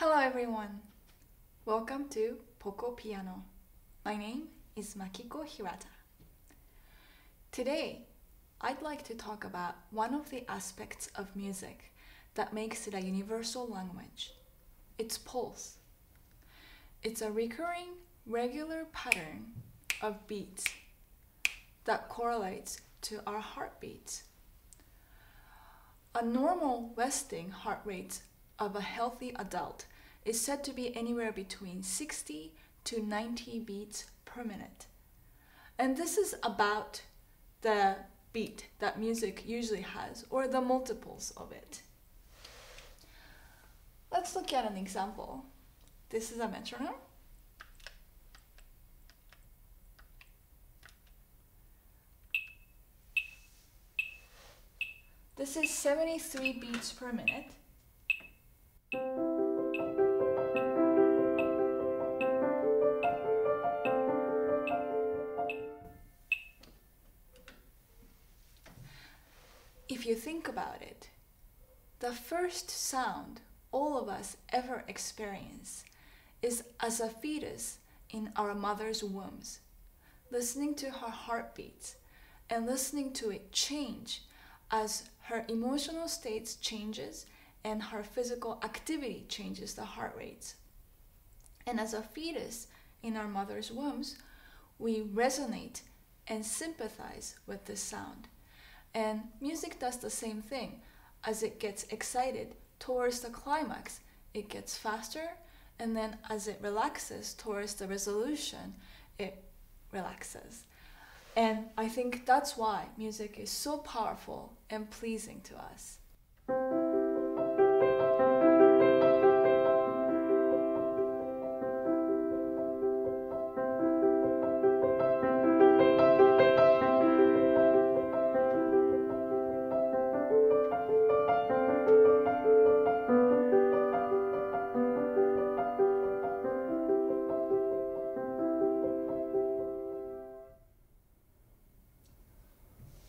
Hello everyone. Welcome to Poco Piano. My name is Makiko Hirata. Today, I'd like to talk about one of the aspects of music that makes it a universal language. Its pulse. It's a recurring, regular pattern of beats that correlates to our heartbeats. A normal resting heart rate of a healthy adult is said to be anywhere between 60 to 90 beats per minute. And this is about the beat that music usually has, or the multiples of it. Let's look at an example. This is a metronome. This is 73 beats per minute. If you think about it, the first sound all of us ever experience is as a fetus in our mother's wombs, listening to her heartbeats and listening to it change as her emotional states changes and her physical activity changes the heart rates. And as a fetus in our mother's wombs, we resonate and sympathize with this sound. And music does the same thing. As it gets excited towards the climax, it gets faster, and then as it relaxes towards the resolution, it relaxes. And I think that's why music is so powerful and pleasing to us.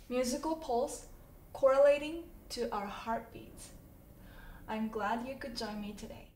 Musical pulse correlating to our heartbeats. I'm glad you could join me today.